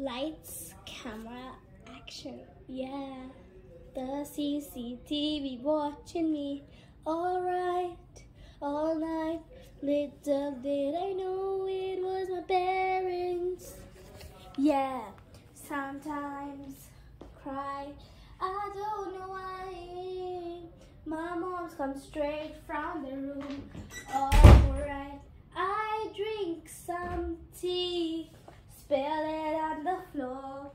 Lights, camera, action. Yeah, the CCTV watching me. Alright, all night. Little did I know it was my parents. Yeah, sometimes cry. I don't know why. My mom's come straight from the room. Alright, I drink some tea. Spill it on the floor.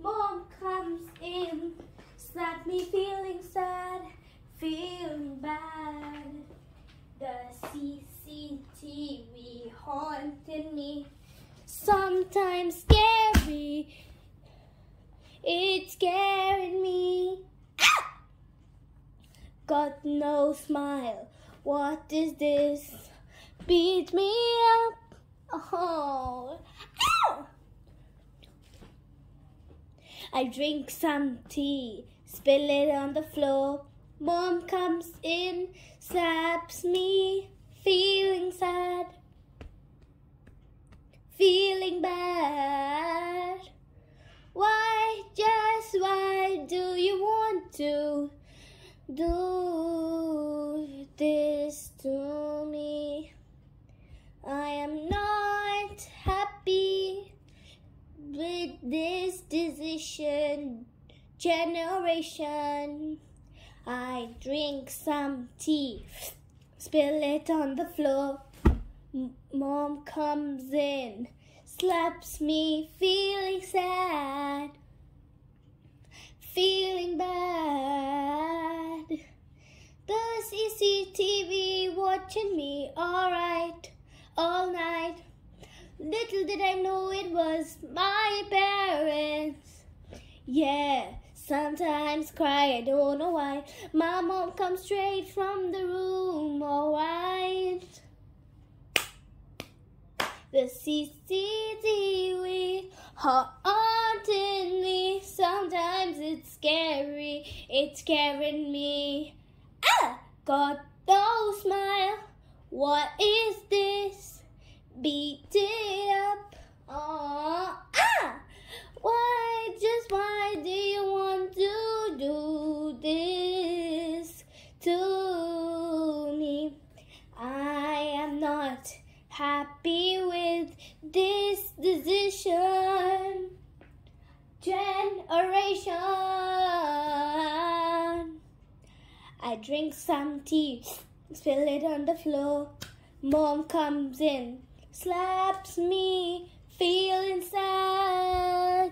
Mom comes in, slap me feeling sad, feeling bad. The CCTV haunted me, sometimes scary. It scared me. Got no smile. What is this? Beat me up. Oh. Ow! I drink some tea, spill it on the floor. Mom comes in, slaps me, feeling bad. Why, just why do you want to do this to me? I am not happy with this decision generation. I drink some tea, spill it on the floor. M- Mom comes in, slaps me, feeling sad, feeling bad. The CCTV watching me, alright, all night. Little did I know it was my parents. Yeah, sometimes cry, I don't know why. My mom comes straight from the room, alright. The CCTV haunting me. Sometimes it's scary, it's scaring me. Ah, got no smile. What is this? Beat it up. Oh, ah! Why, just why do you want to do this to with this decision. Generation. I drink some tea, spill it on the floor. Mom comes in, slaps me, feeling sad.